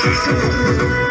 Jesus.